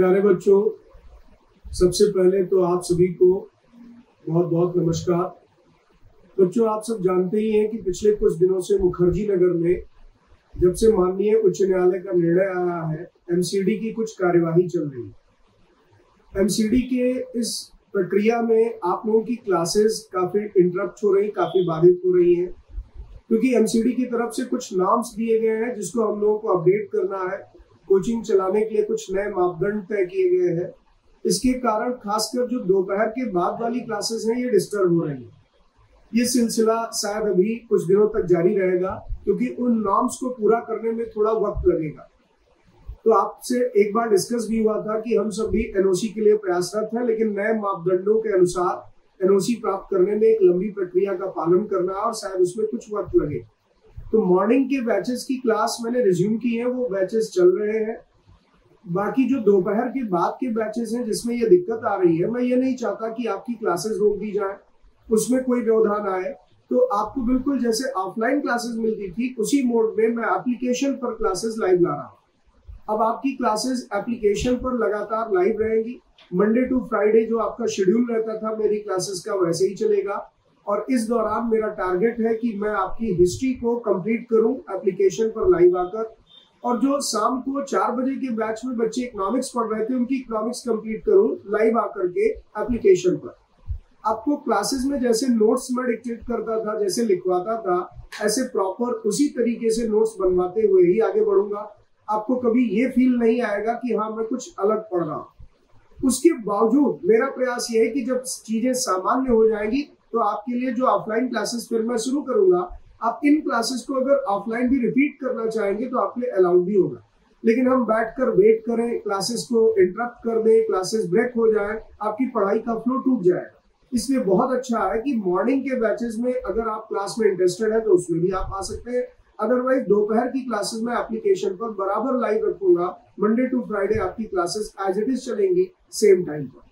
प्यारे बच्चों, सबसे पहले तो आप सभी को बहुत बहुत नमस्कार। बच्चों, आप सब जानते ही हैं कि पिछले कुछ दिनों से मुखर्जी नगर में जब से माननीय उच्च न्यायालय का निर्णय आया है एमसीडी की कुछ कार्यवाही चल रही है। एमसीडी के इस प्रक्रिया में आप लोगों की क्लासेस काफ़ी इंटरप्ट हो रही काफ़ी बाधित हो रही हैं, क्योंकि एमसीडी की तरफ़ से कुछ नाम्स दिए गए हैं जिसको हम लोगों को अपडेट करना है। कोचिंग चलाने के लिए कुछ नए मापदंड तय किए गए हैं। इसके कारण खासकर जो दोपहर के बाद वाली क्लासेस हैं, ये डिस्टर्ब हो रही है। ये सिलसिला शायद अभी कुछ दिनों तक जारी रहेगा, क्योंकि उन नॉर्म्स को पूरा करने में थोड़ा वक्त लगेगा। तो आपसे एक बार डिस्कस भी हुआ था कि हम सब भी एनओसी के लिए प्रयासरत हैं, लेकिन नए मापदंडों के अनुसार एनओसी प्राप्त करने में एक लंबी प्रक्रिया का पालन करना और शायद उसमें कुछ वक्त लगे। तो मॉर्निंग के बैचेस की क्लास मैंने रिज्यूम की है, वो बैचेस चल रहे हैं। बाकी जो दोपहर के बाद के बैचेस हैं, जिसमें ये दिक्कत आ रही है, मैं ये नहीं चाहता कि आपकी क्लासेस रोक दी जाए, उसमें कोई व्यवधान आए। तो आपको बिल्कुल जैसे ऑफलाइन क्लासेस मिलती थी, उसी मोड में मैं एप्लीकेशन पर क्लासेस लाइव ला रहा हूँ। अब आपकी क्लासेस एप्लीकेशन पर लगातार लाइव रहेंगी। मंडे टू फ्राइडे जो आपका शेड्यूल रहता था, मेरी क्लासेस का वैसे ही चलेगा। और इस दौरान मेरा टारगेट है कि मैं आपकी हिस्ट्री को कंप्लीट करूँ एप्लीकेशन पर लाइव आकर। और जो शाम को चार बजे के बैच में बच्चे इकोनॉमिक्स पढ़ रहे थे, उनकी इकोनॉमिक्स कंप्लीट करूँ लाइव आकर के एप्लीकेशन पर। आपको क्लासेस में जैसे नोट्स में डिक्टेट करता था, जैसे लिखवाता था, ऐसे प्रॉपर उसी तरीके से नोट्स बनवाते हुए ही आगे बढ़ूँगा। आपको कभी ये फील नहीं आएगा कि हाँ मैं कुछ अलग पढ़ रहा हूँ। उसके बावजूद मेरा प्रयास ये है कि जब चीज़ें सामान्य हो जाएँगी तो आपके लिए जो ऑफलाइन क्लासेस फिर मैं शुरू करूँगा, आप इन क्लासेस को अगर ऑफलाइन भी रिपीट करना चाहेंगे तो आपके लिए अलाउड भी होगा। लेकिन हम बैठकर वेट करें क्लासेस को इंटरप्ट कर दें क्लासेस ब्रेक हो जाए, आपकी पढ़ाई का फ्लो टूट जाएगा इसलिए बहुत अच्छा है कि मॉर्निंग के बैचेस में अगर आप क्लास में इंटरेस्टेड है तो उसमें भी आप आ सकते हैं। अदरवाइज़ दोपहर की क्लासेस में एप्लीकेशन पर बराबर लाइव रखूँगा। मंडे टू फ्राइडे आपकी क्लासेस एज इट इज़ चलेंगी सेम टाइम पर।